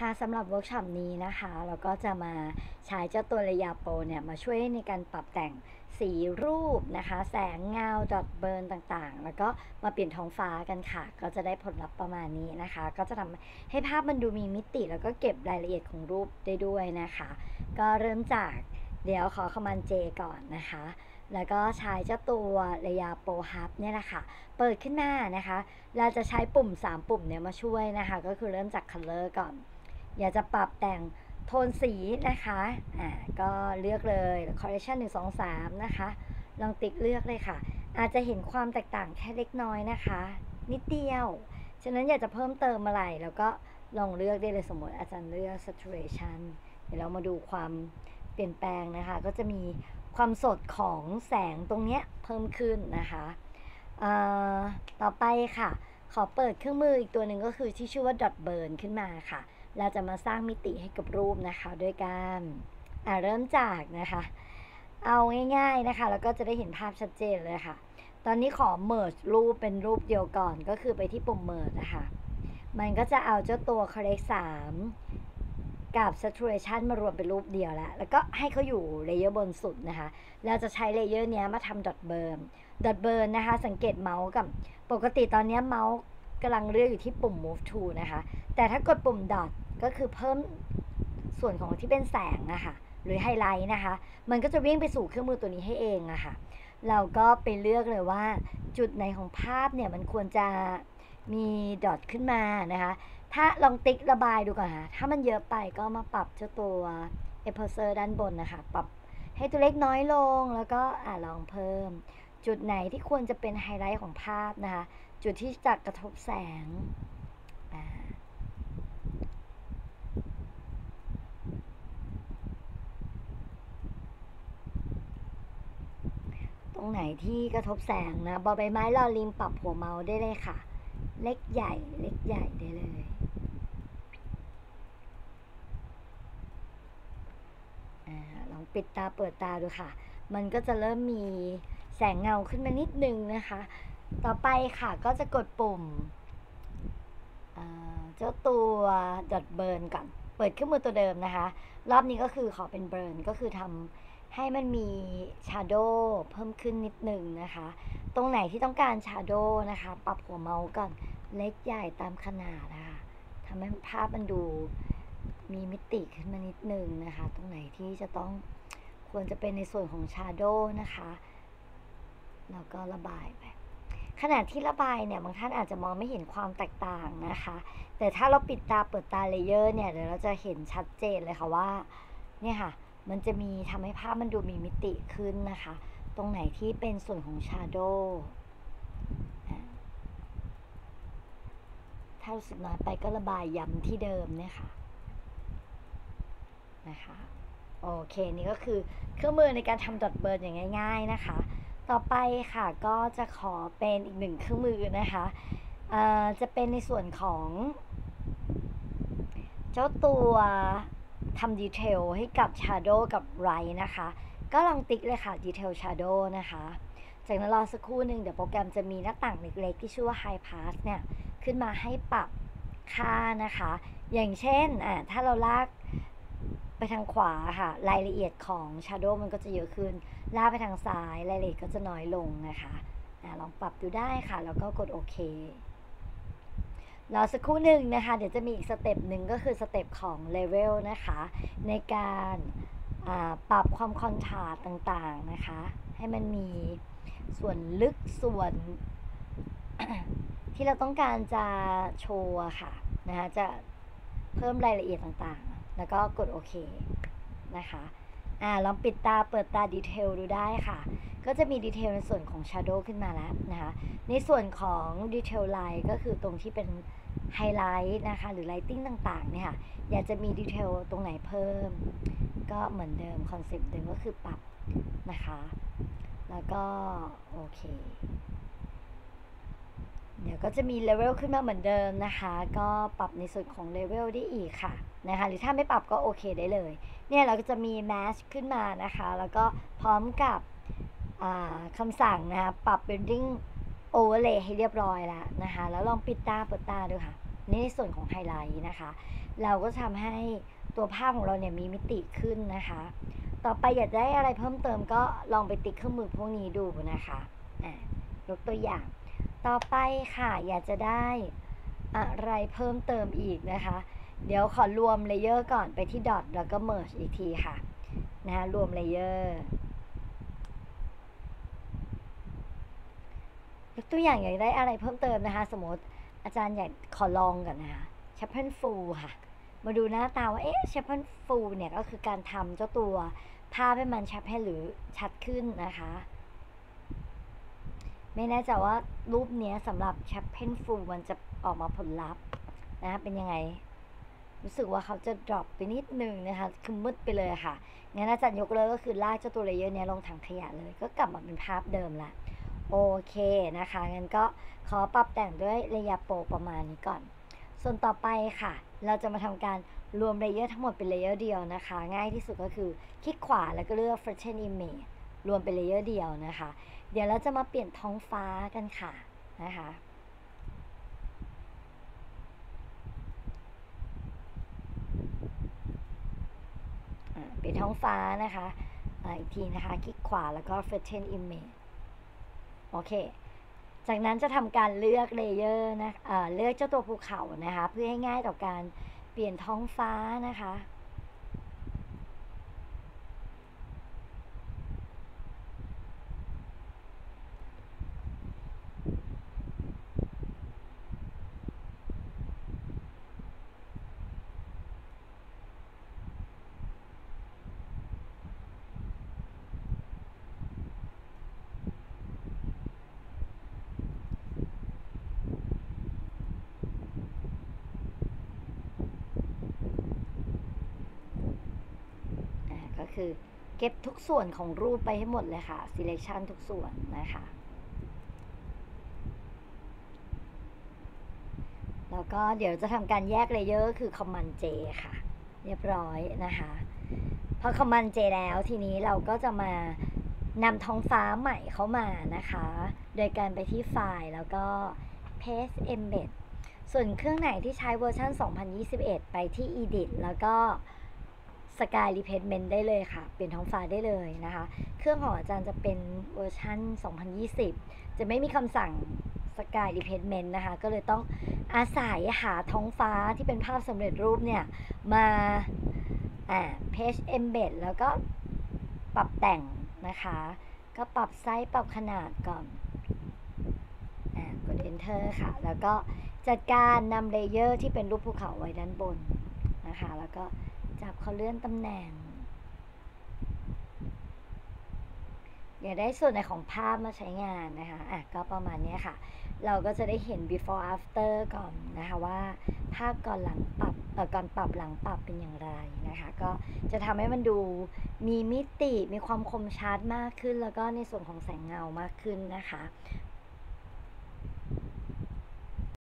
ค่ะสำหรับเวิร์กช็อปนี้นะคะ เราก็จะมาใช้เจ้าตัว Raya Pro เนี่ย มาช่วยในการปรับแต่งสีรูปนะคะ แสงเงา dodge burn ต่างๆ แล้วก็มาเปลี่ยนท้องฟ้ากันค่ะ ก็จะได้ผลลัพธ์ประมาณนี้นะคะ ก็จะทำให้ภาพมันดูมีมิติ แล้วก็เก็บรายละเอียดของรูปได้ด้วยนะคะ ก็เริ่มจากเดี๋ยวขอคอมมานด์ J ก่อนนะคะ แล้วก็ใช้เจ้าตัว Raya Pro Hub เนี่ยแหละค่ะ เปิดขึ้นมานะคะ เราจะใช้ปุ่ม 3 ปุ่มเนี่ยมาช่วยนะคะ ก็คือเริ่มจาก Color ก่อน อยากจะปรับแต่งโทนสีนะคะ อ่า ก็เลือกเลย correction 1 2 3 นะคะ ลองติ๊กเลือกเลยค่ะ อาจจะเห็นความแตกต่างแค่เล็กน้อยนะคะ นิดเดียว ฉะนั้นอยากจะเพิ่มเติมอะไร แล้วก็ลองเลือกได้เลยสมมติอาจารย์เลือก saturation เดี๋ยวเรามาดูความเปลี่ยนแปลงนะคะ ก็จะมีความสดของแสงตรงเนี้ยเพิ่มขึ้นนะคะ ต่อไปค่ะ ขอเปิดเครื่องมืออีกตัวหนึ่งก็คือที่ชื่อว่า dot burn ขึ้นมาค่ะ เราจะมาสร้างมิติให้กับรูปนะคะด้วยการเริ่มจากนะคะ เอาง่ายๆนะคะ แล้วก็จะได้เห็นภาพชัดเจนเลยค่ะ ตอนนี้ขอ merge รูปเป็นรูปเดียวก่อนก็คือไปที่ปุ่ม merge นะคะ มันก็จะเอาเจ้าตัว correct 3 กับ saturation มารวมเป็นรูปเดียวแล้ว แล้วก็ให้เขาอยู่เลเยอร์บนสุดนะคะ เราจะใช้ layer นี้มาทำ dodge burn dodge burn นะคะ สังเกตเมาส์กับ ปกติตอนนี้เมาส์กำลังเลือกอยู่ที่ปุ่ม move tool นะคะ แต่ถ้ากดปุ่ม dot ก็คือเพิ่มส่วนของที่เป็นแสงนะค่ะหรือไฮไลท์นะคะ มันก็จะวิ่งไปสู่เครื่องมือตัวนี้ให้เองอะค่ะ เราก็ไปเลือกเลยว่า จุดไหนของภาพเนี่ยมันควรจะมี dodge ขึ้นมานะคะ ถ้าลองติ๊กระบายดูก่อนค่ะถ้ามันเยอะไปก็มาปรับเจ้าตัวexposure ด้านบนนะคะ ปรับให้ตัวเล็กน้อยลงแล้วก็อ่าลองเพิ่ม จุดไหนที่ควรจะเป็นไฮไลท์ของภาพนะคะ จุดที่จะกระทบแสง ตรงไหนที่กระทบแสงนะบอใบไม้ลอลิงปรับหัวเมาส์ได้เลยค่ะ เล็กใหญ่ เล็กใหญ่ได้เลยอลองปิดตาเปิดตาดูค่ะ มันก็จะเริ่มมีแสงเงาขึ้นมานิดนึงนะคะ ต่อไปค่ะก็จะกดปุ่มเจ้าตัว dot burn ก่อน เปิดเครื่องมือตัวเดิมนะคะ รอบนี้ก็คือขอเป็น burn ก็คือทำ ให้มันมีชาร์โดเพิ่มขึ้นนิดหนึ่งนะคะ ตรงไหนที่ต้องการชาร์โดนะคะ ปรับหัวเมาส์ก่อนเล็กใหญ่ตามขนาดนะคะทำให้ภาพมันดูมีมิติขึ้นมานิดหนึ่งนะคะ ตรงไหนที่จะต้องควรจะเป็นในส่วนของ shadow นะคะแล้วก็ระบายไปขณะที่ระบายเนี่ยบางท่านอาจจะมองไม่เห็นความแตกต่างนะคะ แต่ถ้าเราปิดตาเปิดตา layer เนี่ยเดี๋ยวเราจะเห็นชัดเจนเลยค่ะว่าเนี่ยค่ะ มันจะมีทำให้ภาพมันดูมีมิติขึ้นนะคะ ตรงไหนที่เป็นส่วนของ shadowถ้ารู้สึกน้อยไปก็ระบายย้ำที่เดิมเนี่ยค่ะนะคะโอเคนี่ก็คือเครื่องมือในการทำดอทเบิร์นอย่างง่าย ๆนะคะ ต่อไปค่ะก็จะขอเป็นอีกหนึ่งเครื่องมือนะคะจะเป็นในส่วนของ เจ้าตัว ทำดีเทลให้กับ Shadow กับ Light นะคะ ก็ลองติ๊กเลยค่ะ Detail Shadow นะคะ จากนั้นรอสักครู่หนึ่งเดี๋ยวโปรแกรมจะมีหน้าต่างเล็กๆที่ชื่อว่า High Pass เนี่ย ขึ้นมาให้ปรับค่านะคะ อย่างเช่นอ่าถ้าเราลากไปทางขวาค่ะ รายละเอียดของ Shadow มันก็จะเยอะขึ้น ลากไปทางซ้าย รายละเอียดก็จะน้อยลงนะคะอลองปรับดูได้ค่ะ แล้วก็กดโอเค รอสักครู่หนึ่งนะคะ เดี๋ยวจะมีอีก step หนึ่งก็คือ step ของ level นะคะ ในการปรับความ contrast ต่างๆนะคะ ให้มันมีส่วนลึกส่วนที่เราต้องการจะโชว์ค่ะนะคะจะเพิ่มรายละเอียดต่างๆ แล้วก็กดโอเคนะคะอ่าลองปิดตาเปิดตา detail ดูได้ค่ะ ก็จะมี detail ในส่วนของ Shadow ขึ้นมาแล้วนะคะ ในส่วนของ detail light ก็คือตรงที่เป็น ไฮไลท์นะคะหรือ Lighting ต่างๆเนี่ยค่ะอยากจะมี detail ตรงไหนเพิ่ม ก็เหมือนเดิม concept เดิมก็คือปรับนะคะ แล้วก็โอเค เดี๋ยวก็จะมีเลเวลขึ้นมาเหมือนเดิมนะคะ ก็ปรับในส่วนของเลเวลได้อีกค่ะนะคะหรือถ้าไม่ปรับก็โอเคได้เลย เนี่ยเราก็จะมี mask ขึ้นมานะคะ แล้วก็พร้อมกับคำสั่งนะคะปรับ blending overlay ให้เรียบร้อยแล้วนะคะ แล้วลองปิดตาเปิดตาดูค่ะ นี่ในส่วนของไฮไลท์นะคะ เราก็ทำให้ตัวภาพของเราเนี่ยมีมิติขึ้นนะคะ ต่อไปอยากได้อะไรเพิ่มเติมก็ลองไปติ๊กเครื่องมือพวกนี้ดูนะคะอะยกตัวอย่าง ต่อไปค่ะอยากจะได้อะไรเพิ่มเติมอีกนะคะ เดี๋ยวขอรวม layer ก่อนไปที่ dodge แล้วก็ merge อีกทีค่ะนะะรวม layer ยกตัวอย่างอยากได้อะไรเพิ่มเติมนะคะ สมมติอาจารย์อยากขอลองก่อนนะคะ c h a p e l full ค่ะ มาดูหน้าตาว่าเอ๊ะ c h a p e l full เนี่ยก็คือการทำเจ้าตัวภาพให้มันชัดให้หรือชัดขึ้นนะคะ ไม่แน่ใจว่ารูปเนี้ยสำหรับ c h a p e l full มันจะออกมาผลลัพธ์นะคะเป็นยังไงรู้สึกว่าเขาจะ drop ไปนิดนึงนะคะ คือมืดไปเลยค่ะ งั้นอาจารย์ยกเลิกก็คือลากเจ้าตัว layer เนี้ยลงถังขยะเลย ก็กลับมาเป็นภาพเดิมละ โอเคนะคะงั้นก็ขอปรับแต่งด้วย Raya Pro ประมาณนี้ก่อน ส่วนต่อไปค่ะ เราจะมาทำการรวม layer ทั้งหมดเป็น layer เดียวนะคะ ง่ายที่สุดก็คือคลิกขวาแล้วก็เลือก flatten image รวมเป็น layer เดียวนะคะ เดี๋ยวเราจะมาเปลี่ยนท้องฟ้ากันค่ะนะคะอ่าเป็นท้องฟ้านะคะอีกทีนะคะ คลิกขวาแล้วก็ flatten image โอเค จากนั้นจะทำการเลือกเลเยอร์นะอ่าเลือกเจ้าตัวภูเขานะคะ เพื่อให้ง่ายต่อการเปลี่ยนท้องฟ้านะคะ อ่าก็ คือ เก็บทุกส่วนของรูปไปให้หมดเลยค่ะ selection ทุกส่วนนะคะ แล้วก็เดี๋ยวจะทำการแยก layer คือ command J ค่ะ เรียบร้อยนะคะพอ command J แล้วทีนี้เราก็จะมานำท้องฟ้าใหม่เข้ามานะคะ โดยการไปที่ไฟล์แล้วก็ place embed ส่วนเครื่องไหนที่ใช้เวอร์ชัน2021 ไปที่ edit แล้วก็ Sky Replacement ได้เลยค่ะ เปลี่ยนท้องฟ้าได้เลยนะคะ เครื่องของอาจารย์จะเป็นเวอร์ชัน2020 จะไม่มีคำสั่ง Sky Replacement นะคะ ก็เลยต้องอาศัยหาท้องฟ้าที่เป็นภาพสำเร็จรูปเนี่ย มาอ่า Place Embed แล้วก็ปรับแต่งนะคะ ก็ปรับไซส์ปรับขนาดก่อนอ่ากด Enter ค่ะ แล้วก็จัดการนำ layer ที่เป็นรูปภูเขาไว้ด้านบนนะคะ แล้วก็ จับเขาเลื่อนตำแหน่ง อยาได้ส่วนไหนของภาพมาใช้งานนะคะอะก็ประมาณนี้ค่ะ เราก็จะได้เห็น before after ก่อนนะคะว่า ภาพก่อนหลังปรับเอ่อก่อนปรับหลังปรับเป็นอย่างไรนะคะ ก็จะทำให้มันดูมีมิติมีความคมชัดมากขึ้น แล้วก็ในส่วนของแสงเงามากขึ้นนะคะ